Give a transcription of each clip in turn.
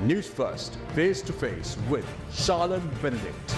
News First, face to face with Shalan Benedict.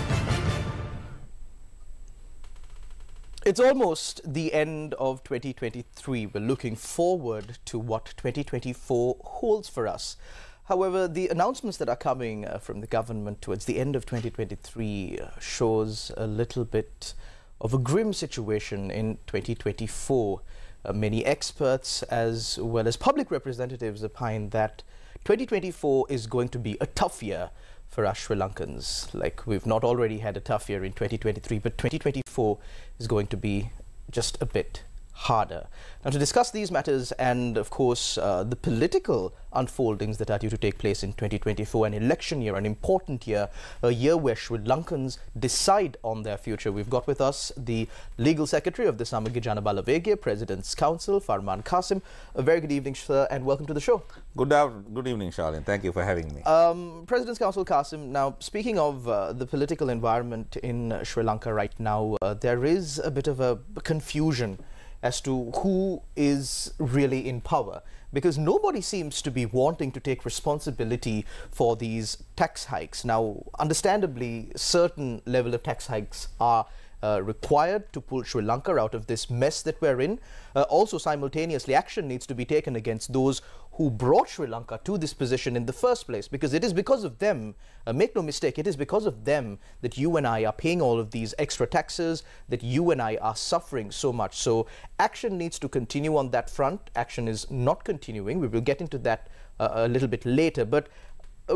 It's almost the end of 2023. We're looking forward to what 2024 holds for us. However, the announcements that are coming uh, from the government towards the end of 2023 uh, shows a little bit of a grim situation in 2024. Uh, many experts as well as public representatives opine that 2024 is going to be a tough year for us Sri Lankans. Like we've not already had a tough year in 2023, but 2024 is going to be just a bit harder. Now, to discuss these matters and, of course, uh, the political unfoldings that are due to take place in 2024, an election year, an important year, a year where Sri Lankans decide on their future, we've got with us the legal secretary of the Samagi Jana Balawegaya, President's Counsel, Farman Cassim. A very good evening, sir, and welcome to the show. Good, good evening, Charlene. Thank you for having me. Um, President's Counsel Cassim, now speaking of uh, the political environment in Sri Lanka right now, uh, there is a bit of a confusion as to who is really in power because nobody seems to be wanting to take responsibility for these tax hikes. Now, understandably, certain level of tax hikes are uh, required to pull Sri Lanka out of this mess that we're in. Uh, also, simultaneously, action needs to be taken against those who brought Sri Lanka to this position in the first place, because it is because of them, uh, make no mistake, it is because of them that you and I are paying all of these extra taxes, that you and I are suffering so much. So, action needs to continue on that front. Action is not continuing. We will get into that uh, a little bit later. But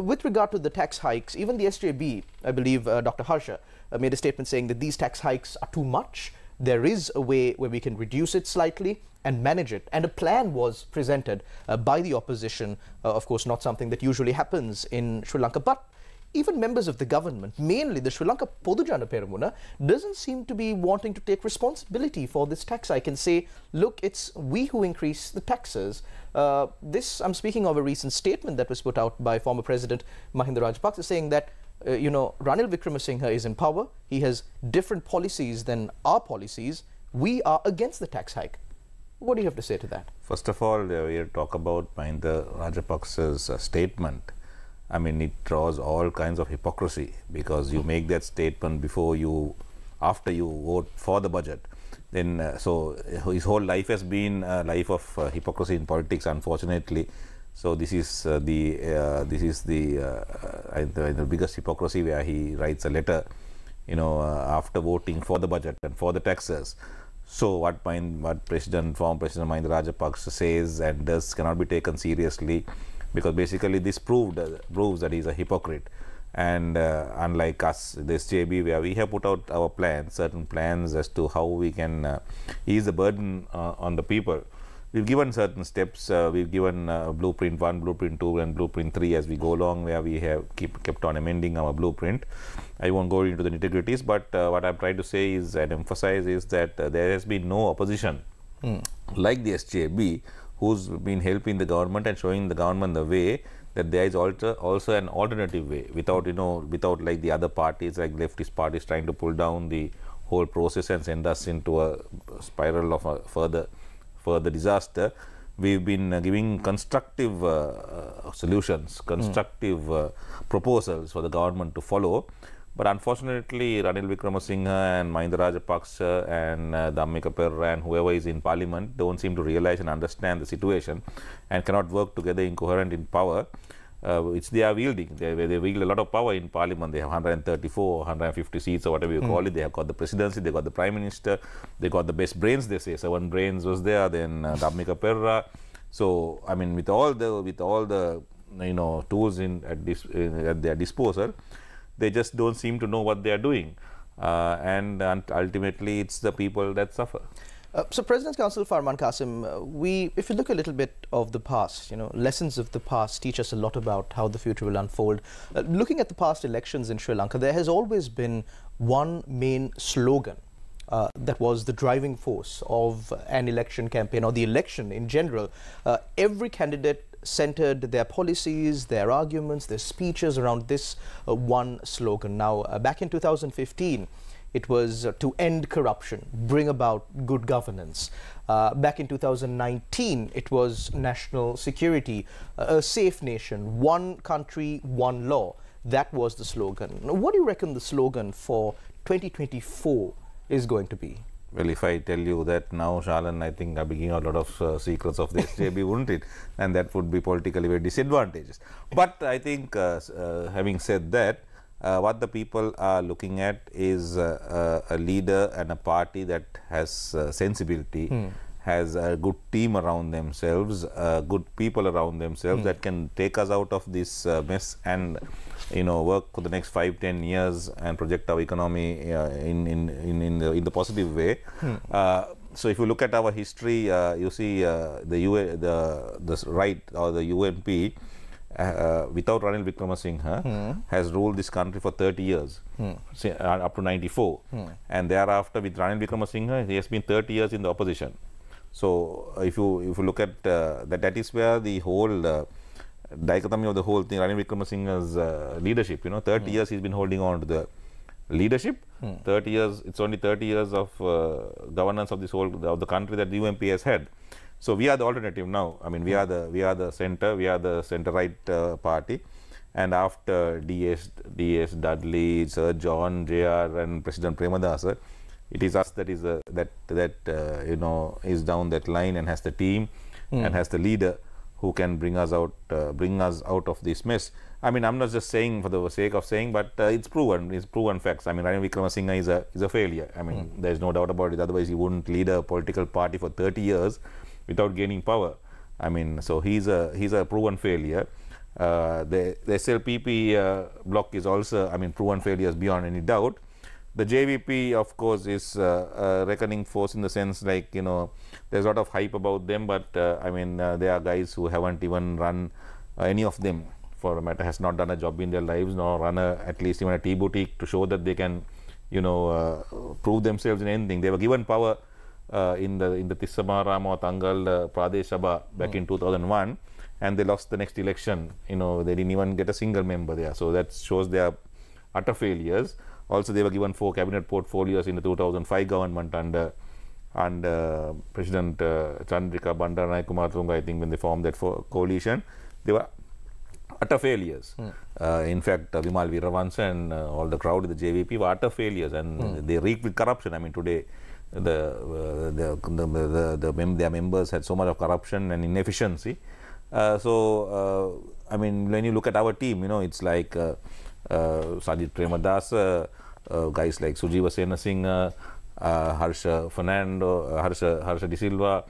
with regard to the tax hikes, even the SJB, I believe uh, Dr. Harsha uh, made a statement saying that these tax hikes are too much. There is a way where we can reduce it slightly and manage it. And a plan was presented uh, by the opposition, uh, of course, not something that usually happens in Sri Lanka. But even members of the government, mainly the Sri Lanka Podujana Peramuna, doesn't seem to be wanting to take responsibility for this tax hike and say, look, it's we who increase the taxes. Uh, this, I'm speaking of a recent statement that was put out by former President Mahinda Rajapaksa saying that uh, you know, Ranil Wickremesinghe is in power. He has different policies than our policies. We are against the tax hike. What do you have to say to that? First of all, uh, we talk about Mahinda Rajapaksa's uh, statement. I mean, it draws all kinds of hypocrisy because you make that statement before you, after you vote for the budget. Then, uh, so his whole life has been a life of uh, hypocrisy in politics, unfortunately. So this is uh, the uh, this is the, uh, the, the biggest hypocrisy where he writes a letter, you know, after voting for the budget and for the taxes. So what mind, what President former President Mahinda Rajapaksa says and does cannot be taken seriously, because basically this proved proves that he is a hypocrite. And uh, unlike us, the SJB, where we have put out our plans, certain plans as to how we can uh, ease the burden uh, on the people we've given certain steps. Uh, we've given uh, blueprint one, blueprint two, and blueprint three as we go along, where we have keep kept on amending our blueprint. I won't go into the nitty gritties, but uh, what I'm trying to say is and emphasize is that uh, there has been no opposition mm. like the SJB, who's been helping the government and showing the government the way that there is alter, also an alternative way without you know without like the other parties like leftist parties trying to pull down the whole process and send us into a spiral of a further further disaster, we've been uh, giving constructive uh, uh solutions, constructive uh, proposals for the government to follow. But unfortunately, Ranil Wickremesinghe and Mahinda Rajapaksa and uh, Dhammika Perera and whoever is in parliament don't seem to realize and understand the situation and cannot work together in coherent in power uh, which they are wielding. They, they wield a lot of power in parliament. They have 134, 150 seats or whatever you mm. call it. They have got the presidency, they got the prime minister, they got the best brains. They say seven brains was there. Then uh, Dhammika Perera. So I mean, with all the with all the you know tools in at, this, uh, at their disposal, they just don't seem to know what they are doing, uh, and, and ultimately it's the people that suffer. Uh, so, President's Counsel Farman Cassim, uh, we, if you look a little bit of the past, you know, lessons of the past teach us a lot about how the future will unfold. Uh, looking at the past elections in Sri Lanka, there has always been one main slogan uh, that was the driving force of an election campaign or the election in general. Uh, every candidate centered their policies, their arguments, their speeches around this uh, one slogan. Now, back in 2015, It was uh, to end corruption, bring about good governance. Uh, back in 2019, it was national security, a safe nation, one country, one law. That was the slogan. What do you reckon the slogan for 2024 is going to be? Well, if I tell you that now, Shalan, I think I'm giving a lot of uh, secrets of the SJB, wouldn't it? And that would be politically very disadvantageous. But I think, uh, uh, having said that, uh, what the people are looking at is uh, uh, a leader and a party that has sensibility, hmm. Has a good team around themselves, good people around themselves hmm. that can take us out of this mess and you know work for the next five ten years and project our economy uh, in, in in in the, in the positive way uh, so if you look at our history uh, you see uh, the UA, the the right or the UNP uh, without Ranil Wickremesinghe hmm. has ruled this country for 30 years say, uh, up to 94 hmm. and thereafter with Ranil Wickremesinghe he has been 30 years in the opposition so if you if you look at that that is where the whole dichotomy of the whole thing, Ranil Wickremesinghe's uh, leadership. You know, 30 mm. years he's been holding on to the leadership. Mm. 30 years, it's only 30 years of uh, governance of this whole of the country that the UNP has had. So we are the alternative now. I mean, we mm. are the we are the center. We are the center right uh, party. And after DS, DS Dudley, Sir John, JR, and President Premadasa, it is us that is uh, that that uh, you know is down that line and has the team and hmm. has the leader who can bring us out, uh, bring us out of this mess. I mean, I'm not just saying for the sake of saying, but uh, it's proven, it's proven facts. I mean, Ranil Wickremesinghe is a is a failure. I mean, mm. there's no doubt about it. Otherwise, he wouldn't lead a political party for 30 years without gaining power. I mean, so he's a he's a proven failure. Uh, the the SLPP uh, block is also, I mean, proven failures beyond any doubt. The JVP, of course, is uh, a reckoning force in the sense like you know there's a lot of hype about them, but uh, I mean, uh, there are guys who haven't even run uh, any of them for a matter has not done a job in their lives, nor run a, at least even a tea boutique to show that they can, you know, uh, prove themselves in anything. They were given power uh, in the in the Tissamaharama or Tangalle Pradesh Sabha back mm. in 2001, and they lost the next election. You know, they didn't even get a single member there. So that shows their utter failures. Also, they were given four cabinet portfolios in the 2005 government under and uh, President uh, Chandrika Bandaranaike Kumaratunga, I think when they formed that coalition, they were utter failures. Mm. Uh, in fact, uh, Vimal Weerawansa and uh, all the crowd in the JVP were utter failures and mm. they reeked with corruption. I mean, today the, uh, the, the, the, the mem their members had so much of corruption and inefficiency. Uh, so, I mean, when you look at our team, you know, it's like uh, Sajith Premadasa, guys like Sujeewa Senasinghe, uh, Harsha Fernando, uh, Harsha, Harsha De Silva,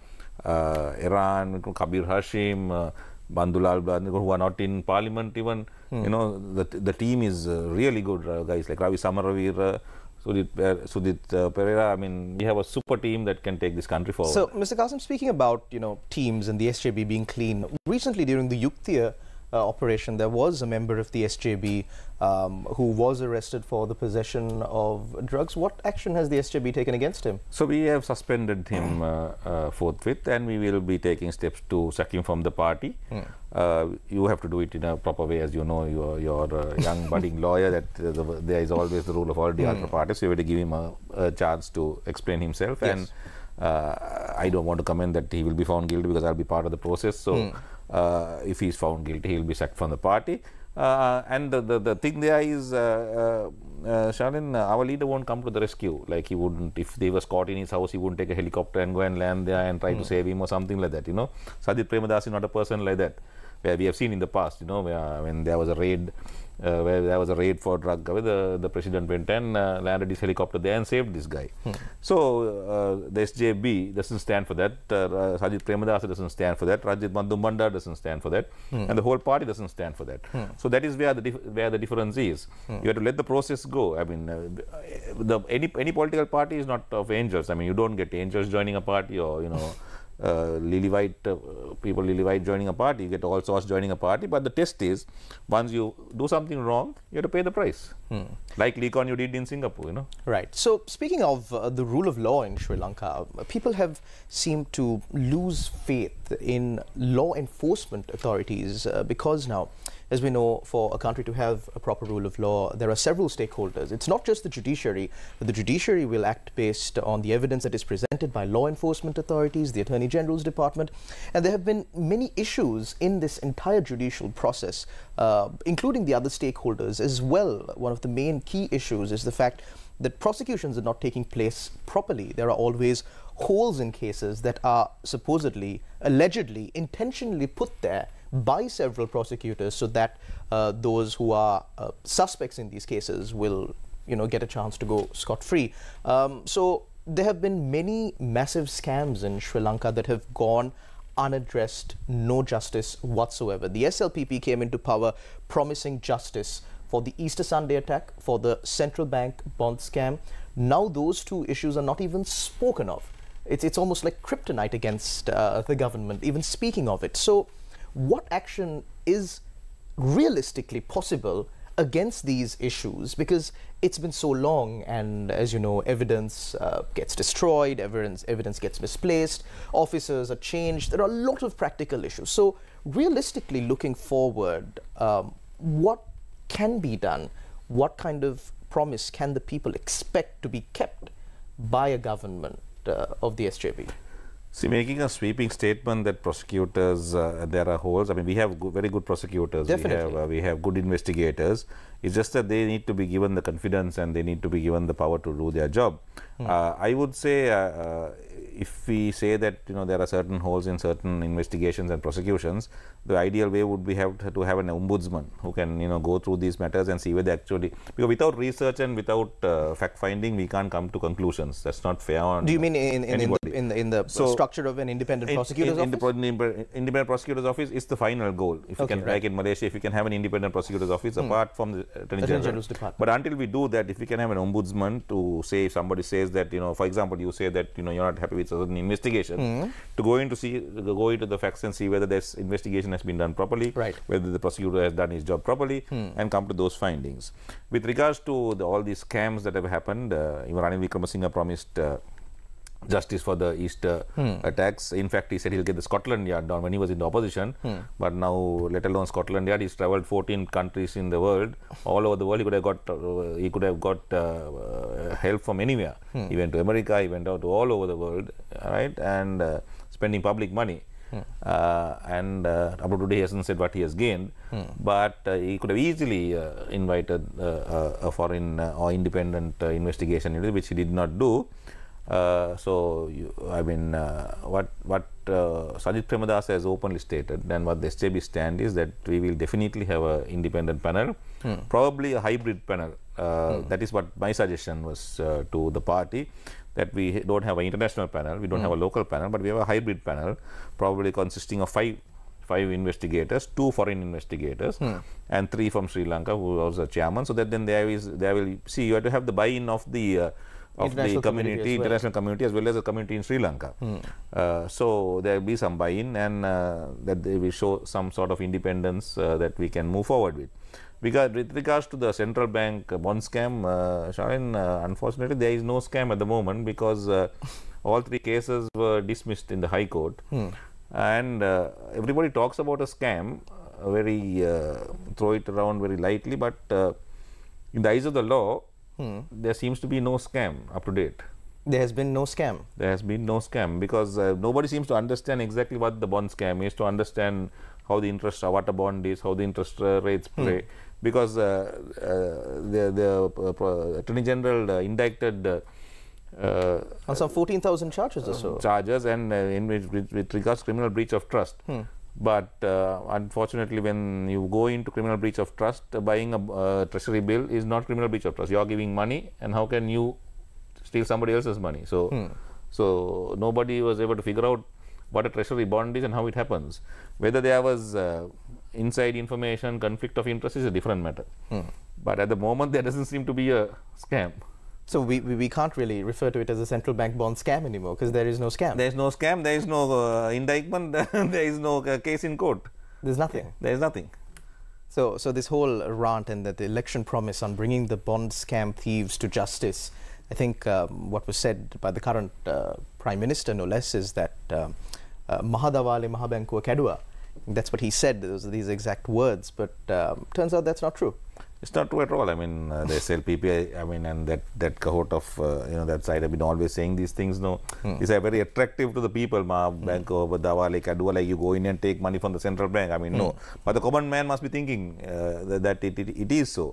uh, Iran, Kabir Hashim, uh, Bandulal, who are not in parliament even. Hmm. You know, the, the team is uh, really good, uh, guys like Ravi Samaraveer, uh, Sudit, uh, Sudit uh, Pereira. I mean, we have a super team that can take this country forward. So, Mr. Cassim, speaking about, you know, teams and the SJB being clean, recently during the Yuktiya uh, operation, there was a member of the SJB um, who was arrested for the possession of drugs. What action has the SJB taken against him? So we have suspended him uh, uh, forthwith, and we will be taking steps to sack him from the party. Mm. you have to do it in a proper way, as you know. You're, you're young budding lawyer. That uh, the, there is always the rule of all the mm. parties. So we have to give him a, a chance to explain himself yes. and. Uh, I don't want to comment that he will be found guilty because I'll be part of the process. So, mm. Uh, if he is found guilty, he will be sacked from the party. Uh, and the, the, the, thing there is, uh, uh, uh Shalin, our leader won't come to the rescue. Like he wouldn't, if they was caught in his house, he wouldn't take a helicopter and go and land there and try mm. to hmm. save him or something like that. You know, Sajith Premadasa is not a person like that. Where we have seen in the past, you know, where, when there was a raid uh, where there was a raid for drug, the, the president went and uh, landed his helicopter there and saved this guy. Hmm. So uh, the SJB doesn't stand for that. Uh, Sajith Premadasa doesn't stand for that. Ranjith Madduma Bandara doesn't stand for that, hmm. and the whole party doesn't stand for that. Hmm. So that is where the where the difference is. Hmm. You have to let the process go. I mean, uh, the any any political party is not of angels. I mean, you don't get angels joining a party or you know. Uh, lily white uh, people lily white joining a party you get all sorts joining a party but the test is once you do something wrong you have to pay the price. Hmm. like Lee Kuan Yew did in Singapore you know? Right. So speaking of uh, the rule of law in Sri Lanka people have seemed to lose faith in law enforcement authorities uh, because now as we know, for a country to have a proper rule of law, there are several stakeholders. It's not just the judiciary, but the judiciary will act based on the evidence that is presented by law enforcement authorities, the Attorney General's Department, and there have been many issues in this entire judicial process, uh, including the other stakeholders as well. One of the main key issues is the fact that prosecutions are not taking place properly. There are always holes in cases that are supposedly, allegedly, intentionally put there by several prosecutors so that uh, those who are uh, suspects in these cases will, you know, get a chance to go scot-free. Um, so there have been many massive scams in Sri Lanka that have gone unaddressed, no justice whatsoever. The SLPP came into power promising justice for the Easter Sunday attack, for the central bank bond scam. Now those two issues are not even spoken of. It's, it's almost like kryptonite against uh, the government, even speaking of it. So, what action is realistically possible against these issues? Because it's been so long, and as you know, evidence uh, gets destroyed, evidence, evidence gets misplaced, officers are changed. There are a lot of practical issues. So, realistically, looking forward, um, what can be done? What kind of promise can the people expect to be kept by a government uh, of the SJB? See, making a sweeping statement that prosecutors, uh, there are holes. I mean, we have go very good prosecutors. Definitely. We have, uh, we have good investigators. It's just that they need to be given the confidence and they need to be given the power to do their job. Hmm. Uh, I would say uh, uh, if we say that you know there are certain holes in certain investigations and prosecutions, the ideal way would be have to have an ombudsman who can you know go through these matters and see whether they actually because without research and without uh, fact finding we can't come to conclusions. That's not fair on. Do you mean in, in, in the, in the, in the so structure of an independent in, prosecutor's in, office? The independent prosecutor's office is the final goal. If okay, you can, right. like in Malaysia, if you can have an independent prosecutor's office hmm. apart from the Attorney, Attorney General's Department. But until we do that, if we can have an ombudsman to say if somebody says that you know, for example, you say that you know you're not happy with certain investigation, hmm. to go into see go into the facts and see whether this investigation has been done properly right. whether the prosecutor has done his job properly, hmm. and come to those findings. With regards to the, all these scams that have happened, uh, even Ranil Wickremesinghe promised uh, justice for the Easter hmm. attacks. In fact, he said he'll get the Scotland Yard down when he was in the opposition. Hmm. But now, let alone Scotland Yard, he's travelled 14 countries in the world, all over the world. He could have got uh, he could have got uh, uh, help from anywhere. Hmm. He went to America. He went out to all over the world, right, and uh, spending public money. Uh, and uh, up to today he hasn't said what he has gained, hmm. but uh, he could have easily uh, invited uh, a foreign or independent investigation, which he did not do. So, you, I mean, what what Sajith Premadasa has openly stated, and what the SJB stand is that we will definitely have an independent panel, hmm. probably a hybrid panel. Hmm. That is what my suggestion was to the party that we don't have an international panel, we don't mm. have a local panel, but we have a hybrid panel, probably consisting of five five investigators, two foreign investigators, mm. and three from Sri Lanka, who was the chairman. So that then there is there will see you have to have the buy-in of the uh, of the community, well. international community as well as the community in Sri Lanka. Mm. Uh, so there will be some buy-in, and uh, that they will show some sort of independence uh, that we can move forward with. Regard, with regards to the central bank bond scam, uh, Sharon, uh, unfortunately, there is no scam at the moment because uh, all three cases were dismissed in the High Court. Hmm. And uh, everybody talks about a scam, uh, very uh, throw it around very lightly, but in the eyes of the law, hmm. there seems to be no scam up to date. There has been no scam. There has been no scam because nobody seems to understand exactly what the bond scam is, to understand how the interest, what a bond is, how the interest rates hmm. play. Hmm because uh, uh, the, the uh, Attorney General indicted uh, on some 14,000 charges or so. Charges and uh, in with, with, regards to criminal breach of trust. Hmm. But uh, unfortunately, when you go into criminal breach of trust, buying a treasury bill is not criminal breach of trust. You are giving money, and how can you steal somebody else's money? So, hmm. so nobody was able to figure out what a treasury bond is and how it happens. Whether there was inside information, conflict of interest is a different matter. Hmm. But at the moment, there doesn't seem to be a scam. So we, we, we, can't really refer to it as a central bank bond scam anymore because there is no scam. There is no scam. There is no uh, indictment. there is no uh, case in court. There's nothing. There is nothing. So so this whole rant and that the election promise on bringing the bond scam thieves to justice. I think um, what was said by the current uh, prime minister, no less, is that uh, uh, Mahadawale Mahabankuwa Kadua That's what he said. Those are these exact words. But um, turns out that's not true. It's not true at all. I mean, uh, the SLPP, I mean, and that, that cohort of, uh, you know, that side have been always saying these things. No, Hmm. these are very attractive to the people. Ma, bank of Dawale, Kadua, like you go in and take money from the central bank. I mean, no. Hmm. But the common man must be thinking uh, that, that it, it, it is so.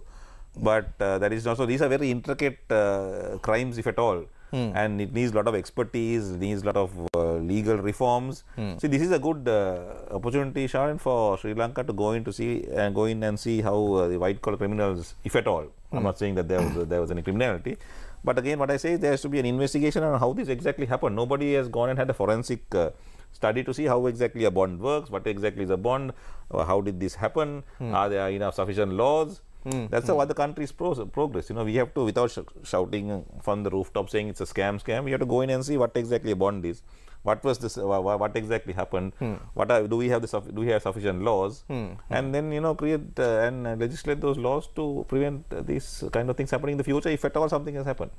But uh, that is not so. These are very intricate uh, crimes, if at all. Hmm. And it needs a lot of expertise, needs a lot of uh, legal reforms. See, this is a good uh, opportunity, Sharon, for Sri Lanka to go in to see and go in and see how uh, the white collar criminals, if at all, I'm not saying that there was there was any criminality, but again, what I say is there has to be an investigation on how this exactly happened. Nobody has gone and had a forensic uh, study to see how exactly a bond works, what exactly is a bond, uh, how did this happen, are there enough sufficient laws. That's how other countries pro- progress. You know, we have to, without sh- shouting from the rooftop saying it's a scam, scam, we have to go in and see what exactly a bond is. What was this? Uh, what exactly happened? What are, do we have the do we have sufficient laws? And then you know create uh, and uh, legislate those laws to prevent uh, these kind of things happening in the future if at all something has happened.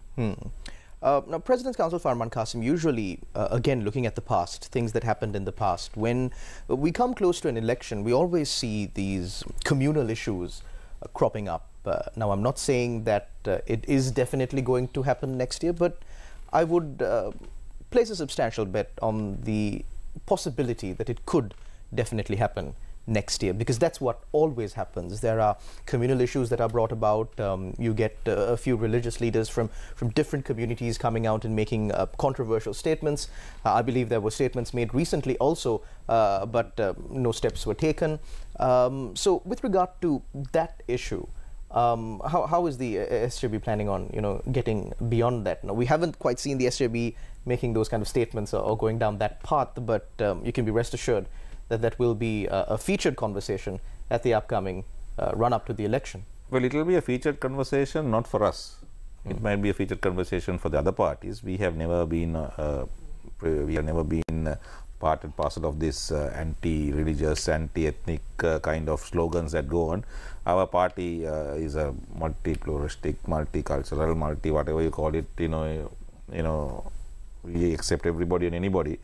Uh, now, President's Counsel Farman Cassim, usually, uh, again, looking at the past, things that happened in the past, when we come close to an election, we always see these communal issues uh, cropping up. Uh, now, I'm not saying that uh, it is definitely going to happen next year, but I would uh, place a substantial bet on the possibility that it could definitely happen next year because that's what always happens. There are communal issues that are brought about. Um, you get uh, a few religious leaders from from different communities coming out and making uh, controversial statements. Uh, i believe there were statements made recently also uh, but uh, no steps were taken. Um, so with regard to that issue um, how, how is the uh, SJB planning on you know getting beyond that? Now, we haven't quite seen the SJB making those kind of statements or, or going down that path, but um, you can be rest assured that that will be a, a featured conversation at the upcoming uh, run up to the election. Well, it will be a featured conversation, not for us. It might be a featured conversation for the other parties. We have never been, uh, uh, we have never been uh, part and parcel of this uh, anti-religious, anti-ethnic uh, kind of slogans that go on. Our party uh, is a multi-pluralistic, multicultural, multi whatever you call it. You know, you know, we accept everybody and anybody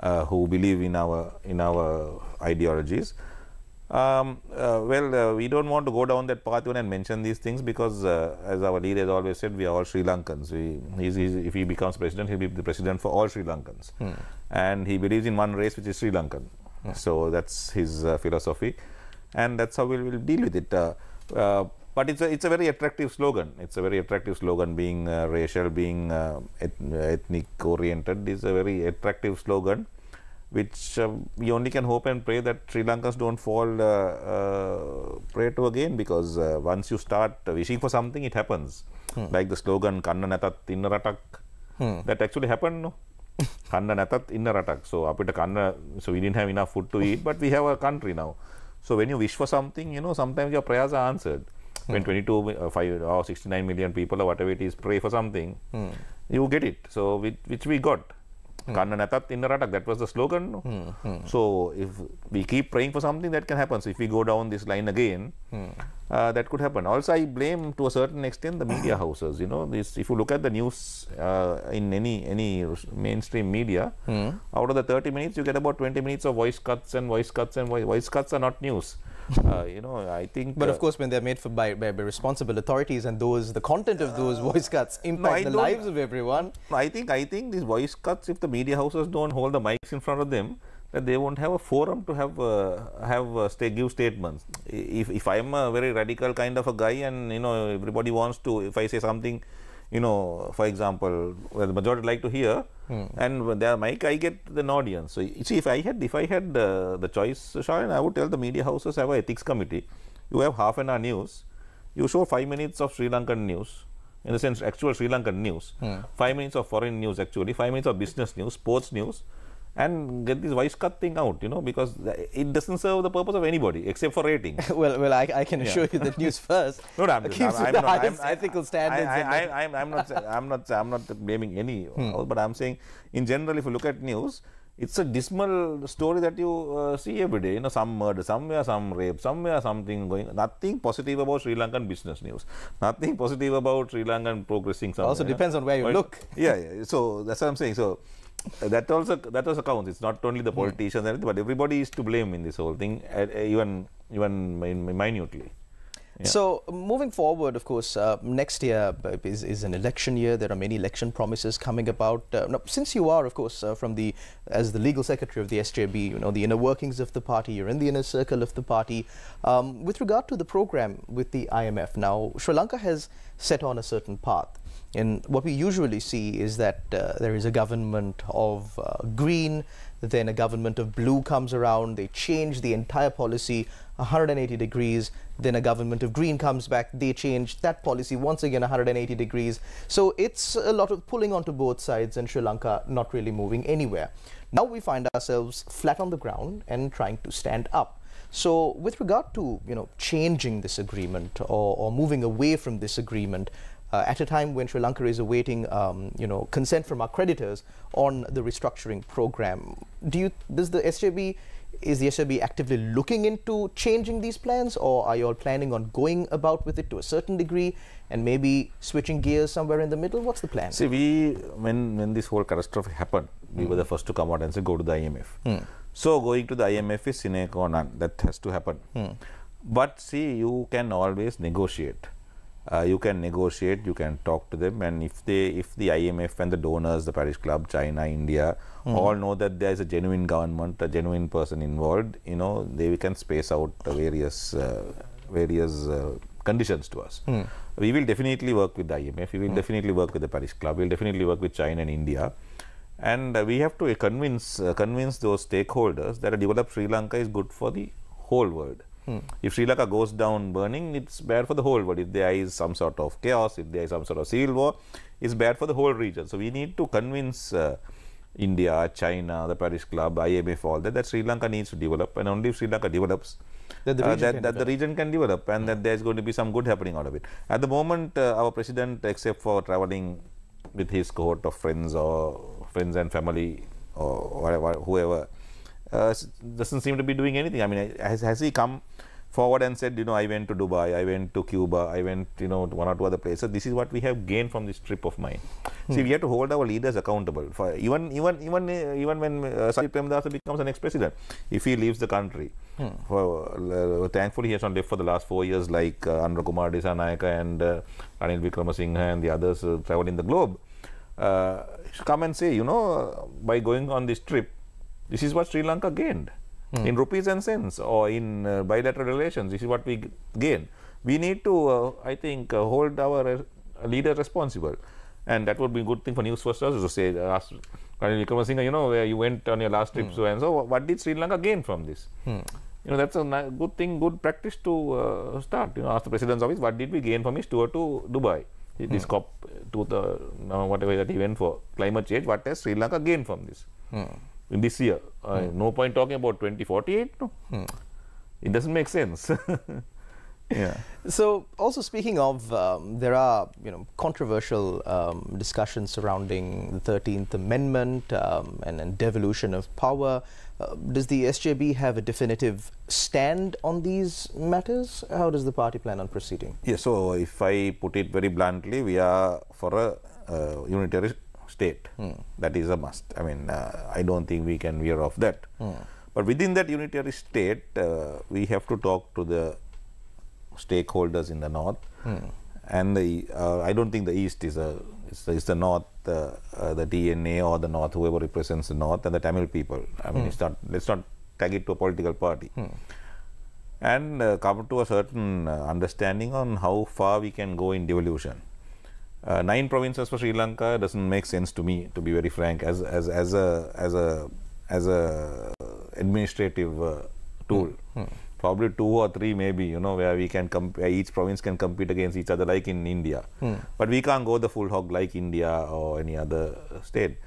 uh, who believe in our in our ideologies. Um, uh, well, uh, we don't want to go down that path and mention these things because, uh, as our leader has always said, we are all Sri Lankans. We, he's, he's, if he becomes president, he'll be the president for all Sri Lankans. And he believes in one race, which is Sri Lankan. So that's his uh, philosophy, and that's how we'll, we'll deal with it. But it's a, it's a very attractive slogan. It's a very attractive slogan. Being uh, racial, being uh, eth- ethnic oriented is a very attractive slogan which uh, we only can hope and pray that Sri Lankans don't fall uh, uh, prey to again because uh, once you start wishing for something, it happens. Like the slogan "Kanna natat inna ratak," that actually happened. No, natat inna ratak. So so we didn't have enough food to eat, but we have a country now. So when you wish for something, you know, sometimes your prayers are answered. When hmm. 22, uh, 5 or 69 million people or whatever it is pray for something, hmm. you get it. So which, which we got. Hmm. Kanna natat inna ratak. That was the slogan. no? So if we keep praying for something, that can happen. So if we go down this line again, uh, that could happen. Also, I blame to a certain extent the media houses. You know, this if you look at the news uh, in any any mainstream media, out of the 30 minutes, you get about 20 minutes of voice cuts and voice cuts and voice, voice cuts are not news. uh, you know, I think. But uh, of course, when they're made for by, by, by responsible authorities and those the content of those voice cuts impact I the lives of everyone, I think I think these voice cuts, if the media houses don't hold the mics in front of them, that they won't have a forum to have uh, have uh, stay, give statements. If if I'm a very radical kind of a guy, and you know everybody wants to, if I say something, you know, for example, well, the majority like to hear, and when there mic, I get an audience. So you see, if I had if I had uh, the choice, Sharon, I would tell the media houses have a ethics committee. You have half an hour news. You show five minutes of Sri Lankan news in the sense actual Sri Lankan news, five minutes of foreign news actually, five minutes of business news, sports news, and get this voice cut thing out, you know, because it doesn't serve the purpose of anybody except for rating. well, well, I, I can assure you that news first No, no, I'm, keeps I'm, I'm the not, I'm, highest I- ethical standards. I, I, I'm, I'm not, I'm not, I'm not blaming any, Hmm. but I'm saying in general, if you look at news, it's a dismal story that you uh, see every day. You know, some murder, somewhere some rape, somewhere something going. Nothing positive about Sri Lankan business news. Nothing positive about Sri Lankan progressing. Somewhere, Also depends on where you But- look. Yeah, yeah. So that's what I'm saying. So that also that also counts. It's not only the politicians, but everybody is to blame in this whole thing, uh, uh, even even minutely. Yeah. So moving forward, of course, uh, next year uh, is, is an election year. There are many election promises coming about. Uh, now, since you are, of course, uh, from the as the legal secretary of the SJB, you know the inner workings of the party. You're in the inner circle of the party. Um, with regard to the program with the IMF, now Sri Lanka has set on a certain path. And what we usually see is that uh, there is a government of uh, green, then a government of blue comes around, they change the entire policy 180 degrees, then a government of green comes back, they change that policy once again 180 degrees. So it's a lot of pulling onto both sides and Sri Lanka not really moving anywhere. Now we find ourselves flat on the ground and trying to stand up. So with regard to you know changing this agreement or, or moving away from this agreement, uh, at a time when Sri Lanka is awaiting, um, you know, consent from our creditors on the restructuring program. Do you, does the SJB, is the SJB actively looking into changing these plans or are you all planning on going about with it to a certain degree and maybe switching gears somewhere in the middle? What's the plan? See, we, when, when this whole catastrophe happened, we were the first to come out and say, go to the IMF. So going to the IMF is sine qua non. That has to happen. But see, you can always negotiate. Uh, you can negotiate, you can talk to them, and if they, if the IMF and the donors, the Paris Club, China, India, all know that there is a genuine government, a genuine person involved, you know, they can space out various, uh, various uh, conditions to us. We will definitely work with the IMF. We will definitely work with the Paris Club. We will definitely work with China and India and uh, we have to convince uh, convince those stakeholders that a developed Sri Lanka is good for the whole world. If Sri Lanka goes down burning, it's bad for the whole world. If there is some sort of chaos, if there is some sort of civil war, it's bad for the whole region. So we need to convince uh, India, China, the Paris Club, IMF, all that that Sri Lanka needs to develop, and only if Sri Lanka develops, That the uh, region that, can that the region can develop, and that there is going to be some good happening out of it. At the moment, uh, our president, except for traveling with his cohort of friends or friends and family or whatever, whoever, uh, doesn't seem to be doing anything. I mean, has, has he come forward and said, you know, I went to Dubai, I went to Cuba, I went, you know, one or two other places. This is what we have gained from this trip of mine. See, we have to hold our leaders accountable. For even, even, even, uh, even when uh, Sajith becomes an next president, if he leaves the country, for, uh, thankfully he has not left for the last four years, like uh, Anura Kumar and uh, Ranil Wickramasinghe and the others uh, traveling the globe. Uh, come and say, you know, by going on this trip, this is what Sri Lanka gained in rupees and cents or in uh, bilateral relations. This is what we gain. We need to, uh, I think, uh, hold our uh, leader responsible. And that would be a good thing for News First also to say, uh, ask Ranil Wickramasinghe, you know, where you went on your last trip, so and so, what did Sri Lanka gain from this? You know, that's a good thing, good practice to uh, start. You know, ask the president's office, what did we gain from his tour to Dubai? This COP to the whatever that he went for climate change. What has Sri Lanka gained from this? In this year. Uh, No point talking about 2048. No, it doesn't make sense. yeah. So, also speaking of, um, there are you know controversial um, discussions surrounding the Thirteenth Amendment um, and, and devolution of power. Uh, does the SJB have a definitive stand on these matters? How does the party plan on proceeding? Yeah. So if I put it very bluntly, we are for a uh, unitary state. That is a must. I mean, uh, I don't think we can veer off that. But within that unitary state, uh, we have to talk to the stakeholders in the north, and the uh, I don't think the east is a it's, the- the north, uh, uh, the TNA or the north, whoever represents the north, and the Tamil people. I mean, it's not let's not tag it to a political party and uh, come to a certain uh, understanding on how far we can go in devolution. Uh, nine provinces for Sri Lanka doesn't make sense to me, to be very frank, as as as a as a as a administrative uh, tool. Probably two or three, maybe you know, where we can comp- where each province can compete against each other, like in India. But we can't go the full hog like India or any other state.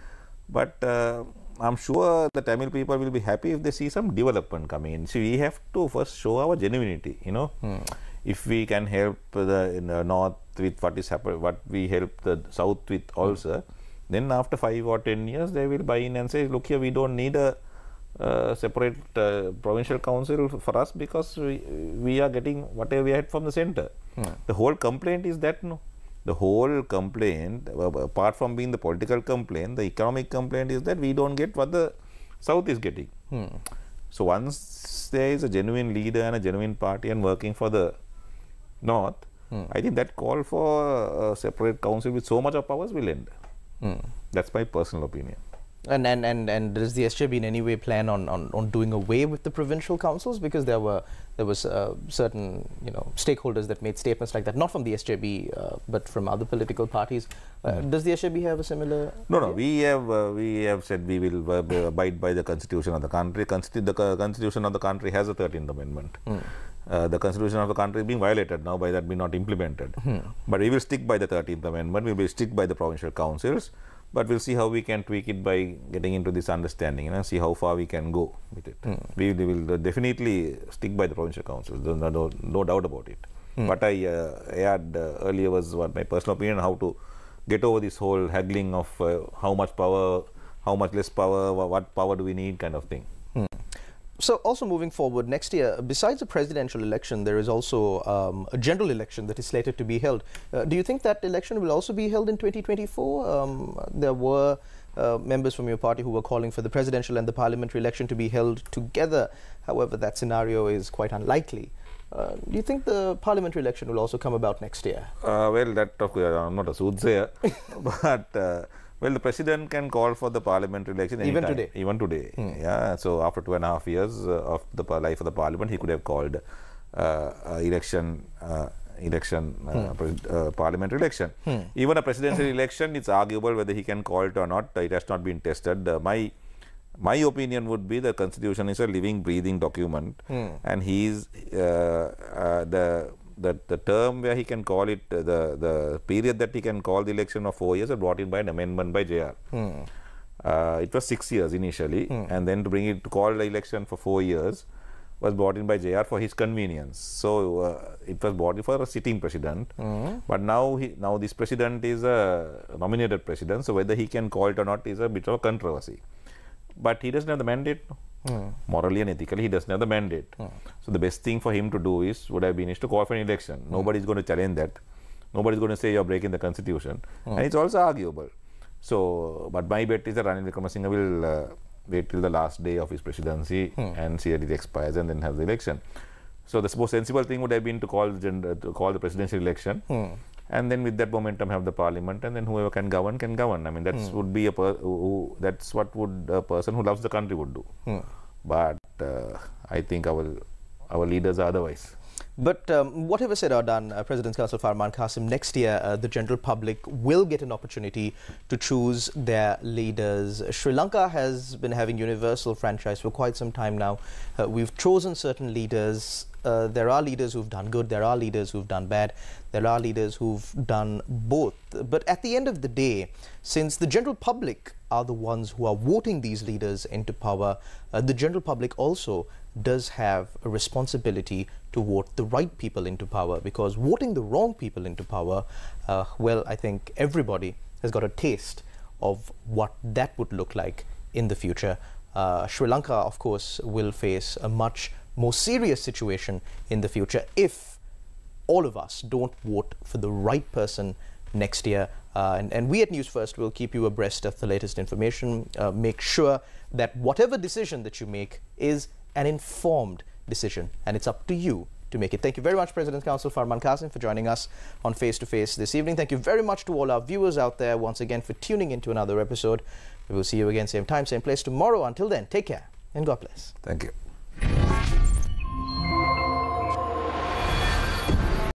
But uh, I'm sure the Tamil people will be happy if they see some development coming in. See, we have to first show our genuinity, you know. If we can help the north with what is happening, what we help the south with also, then after five or ten years they will buy in and say, look here, we don't need a uh, separate uh, provincial council for us because we, we are getting whatever we had from the center. The whole complaint is that no, the whole complaint, uh, apart from being the political complaint, the economic complaint is that we don't get what the South is getting. So once there is a genuine leader and a genuine party and working for the North, I think that call for a separate council with so much of powers will end. That's my personal opinion. And, and, and, and does the SJB in any way plan on, on, on doing away with the provincial councils? Because there were there was uh, certain you know stakeholders that made statements like that, not from the SJB uh, but from other political parties. Uh, Does the SJB have a similar? No, no. We have uh, we have said we will uh, abide by the constitution of the country. Consti- the constitution of the country has a 13th Amendment. Uh, the constitution of the country is being violated now by that being not implemented. But we will stick by the 13th Amendment. We will stick by the provincial councils. But we'll see how we can tweak it by getting into this understanding and see how far we can go with it. We, we will definitely stick by the provincial councils. There's no, no, no doubt about it. What I uh, aired uh, earlier was what my personal opinion how to get over this whole haggling of uh, how much power, how much less power, what power do we need kind of thing. So, also moving forward next year, besides the presidential election, there is also um, a general election that is slated to be held. Uh, do you think that election will also be held in 2024? Um, there were uh, members from your party who were calling for the presidential and the parliamentary election to be held together. However, that scenario is quite unlikely. Uh, do you think the parliamentary election will also come about next year? Uh, well, that course, I'm not a soothsayer, but uh, well, the president can call for the parliamentary election Even today? Hmm. Even today, yeah. So after two and a half years uh, of the life of the parliament, he could have called uh, uh, election. Uh, election uh, Hmm. uh, parliamentary election even a presidential election it's arguable whether he can call it or not it has not been tested uh, my my opinion would be the constitution is a living breathing document and he's uh, uh, the the, the term where he can call it uh, the the period that he can call the election of four years was brought in by an amendment by JR. Uh, it was six years initially, and then to bring it to call the election for four years was brought in by JR for his convenience. So uh, it was brought in for a sitting president, but now he now this president is a nominated president. So whether he can call it or not is a bit of a controversy but he doesn't have the mandate. no. Hmm. Morally and ethically, he doesn't have the mandate. Hmm. So the best thing for him to do is would have been is to call for an election. Hmm. Nobody is going to challenge that. Nobody is going to say you're breaking the constitution, and it's also arguable. So, but my bet is that Ranil Wickremesinghe will uh, wait till the last day of his presidency and see that it expires and then have the election. So the most sensible thing would have been to call to call the presidential election, and then with that momentum have the parliament, and then whoever can govern can govern. I mean that's would be a per- who, that's what would a person who loves the country would do. But uh, I think our our leaders are otherwise. But um, whatever said or done, uh, President's Counsel Farman Cassim, next year uh, the general public will get an opportunity to choose their leaders. Sri Lanka has been having universal franchise for quite some time now. Uh, we've chosen certain leaders. Uh, there are leaders who've done good, there are leaders who've done bad, there are leaders who've done both. But at the end of the day, since the general public are the ones who are voting these leaders into power, uh, the general public also does have a responsibility to vote the right people into power because voting the wrong people into power, uh, well, I think everybody has got a taste of what that would look like in the future. Uh, Sri Lanka, of course, will face a much more serious situation in the future if all of us don't vote for the right person next year. Uh, and, and we at News First will keep you abreast of the latest information. Uh, make sure that whatever decision that you make is an informed decision, and it's up to you to make it. Thank you very much, President Counsel Farman Cassim, for joining us on Face to Face this evening. Thank you very much to all our viewers out there once again for tuning into another episode. We will see you again, same time, same place tomorrow. Until then, take care and God bless. Thank you.